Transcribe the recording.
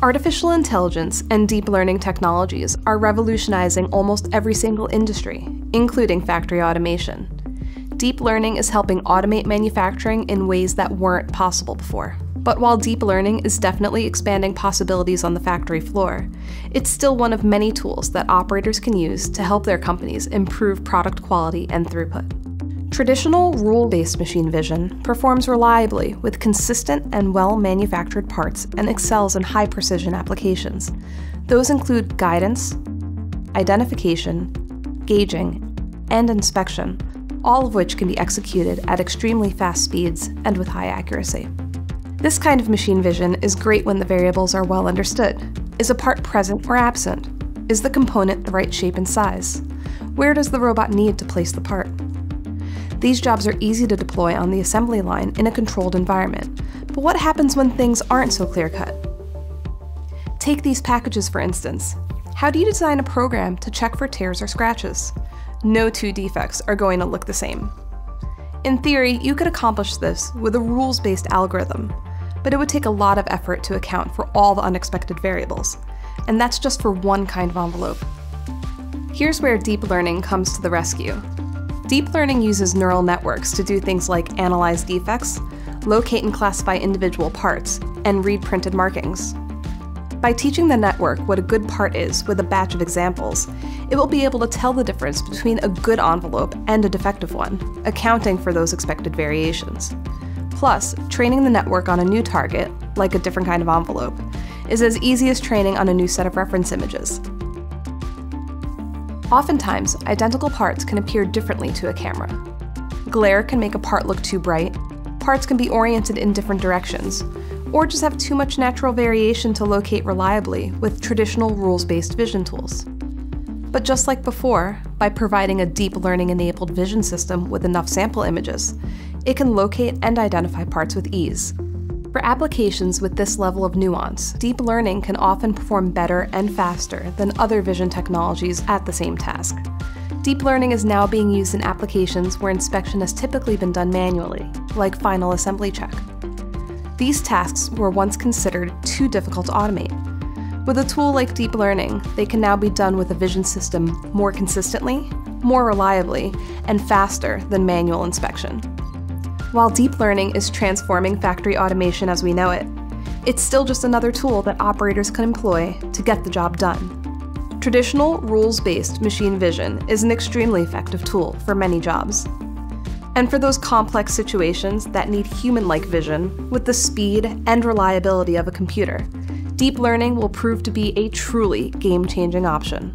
Artificial intelligence and deep learning technologies are revolutionizing almost every single industry, including factory automation. Deep learning is helping automate manufacturing in ways that weren't possible before. But while deep learning is definitely expanding possibilities on the factory floor, it's still one of many tools that operators can use to help their companies improve product quality and throughput. Traditional rule-based machine vision performs reliably with consistent and well-manufactured parts and excels in high-precision applications. Those include guidance, identification, gauging, and inspection, all of which can be executed at extremely fast speeds and with high accuracy. This kind of machine vision is great when the variables are well understood. Is a part present or absent? Is the component the right shape and size? Where does the robot need to place the part? These jobs are easy to deploy on the assembly line in a controlled environment. But what happens when things aren't so clear cut? Take these packages for instance. How do you design a program to check for tears or scratches? No two defects are going to look the same. In theory, you could accomplish this with a rules-based algorithm, but it would take a lot of effort to account for all the unexpected variables, and that's just for one kind of envelope. Here's where deep learning comes to the rescue. Deep learning uses neural networks to do things like analyze defects, locate and classify individual parts, and read printed markings. By teaching the network what a good part is with a batch of examples, it will be able to tell the difference between a good envelope and a defective one, accounting for those expected variations. Plus, training the network on a new target, like a different kind of envelope, is as easy as training on a new set of reference images, Oftentimes, identical parts can appear differently to a camera. Glare can make a part look too bright, parts can be oriented in different directions, or just have too much natural variation to locate reliably with traditional rules-based vision tools. But just like before, by providing a deep learning enabled vision system with enough sample images, it can locate and identify parts with ease, for applications with this level of nuance, deep learning can often perform better and faster than other vision technologies at the same task. Deep learning is now being used in applications where inspection has typically been done manually, like final assembly check. These tasks were once considered too difficult to automate. With a tool like deep learning, they can now be done with a vision system more consistently, more reliably, and faster than manual inspection. While deep learning is transforming factory automation as we know it, it's still just another tool that operators can employ to get the job done. Traditional rules-based machine vision is an extremely effective tool for many jobs. And for those complex situations that need human-like vision with the speed and reliability of a computer, deep learning will prove to be a truly game-changing option.